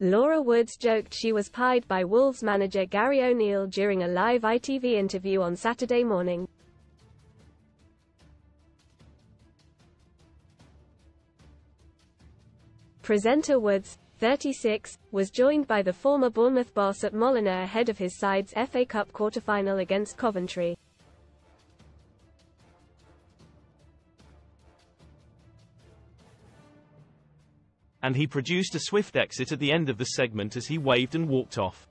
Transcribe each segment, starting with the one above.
Woods joked she was pied by Wolves manager Gary O'Neill during a live ITV interview on Saturday morning. Presenter Woods, 36, was joined by the former Bournemouth boss at Molineux ahead of his side's FA Cup quarter-final against Coventry. And he produced a swift exit at the end of the segment as he waved and walked off.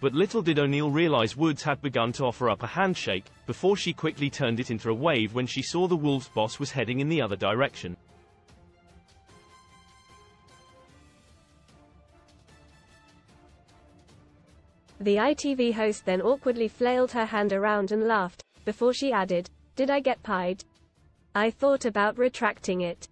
But little did O'Neill realize Woods had begun to offer up a handshake, before she quickly turned it into a wave when she saw the Wolves boss was heading in the other direction. The ITV host then awkwardly flailed her hand around and laughed, before she added, Did I get pied? I thought about retracting it.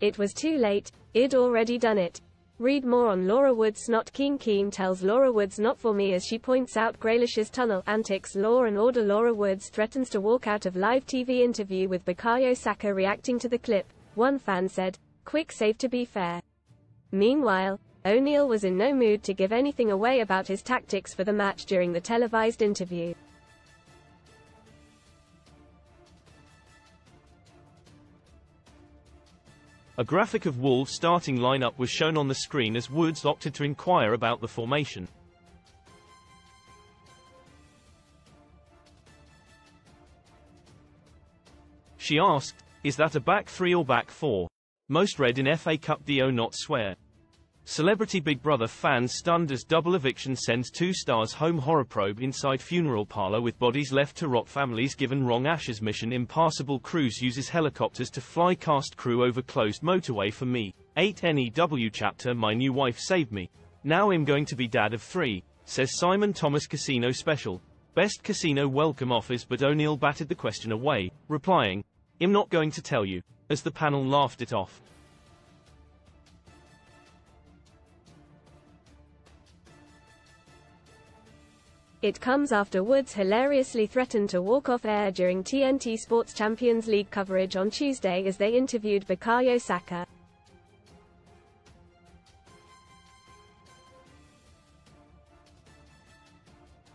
It was too late, I'd already done it. Read more on Laura Woods not keen Keane tells Laura Woods not for me as she points out Grealish's tunnel antics Law and Order Laura Woods threatens to walk out of live TV interview with Bukayo Saka reacting to the clip. One fan said, quick save to be fair. Meanwhile, O'Neill was in no mood to give anything away about his tactics for the match during the televised interview. A graphic of Wolves' starting lineup was shown on the screen as Woods opted to inquire about the formation. She asked, is that a back three or back four? Most read in FA Cup do not swear. Celebrity Big Brother fans stunned as double eviction sends two stars home horror probe inside funeral parlor with bodies left to rot families given wrong ashes mission impassable cruise uses helicopters to fly cast crew over closed motorway for me. 8 NEW chapter my new wife saved me. Now I'm going to be dad of three, says Simon Thomas Casino Special. Best casino welcome offers but O'Neill batted the question away, replying, I'm not going to tell you, as the panel laughed it off. It comes after Woods hilariously threatened to walk off air during TNT Sports Champions League coverage on Tuesday as they interviewed Bukayo Saka.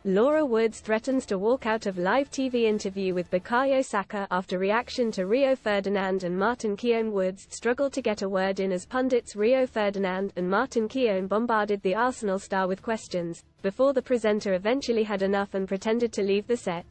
Laura Woods threatens to walk out of live TV interview with Bukayo Saka after reaction to Rio Ferdinand and Martin Keown Woods struggled to get a word in as pundits Rio Ferdinand and Martin Keown bombarded the Arsenal star with questions, before the presenter eventually had enough and pretended to leave the set.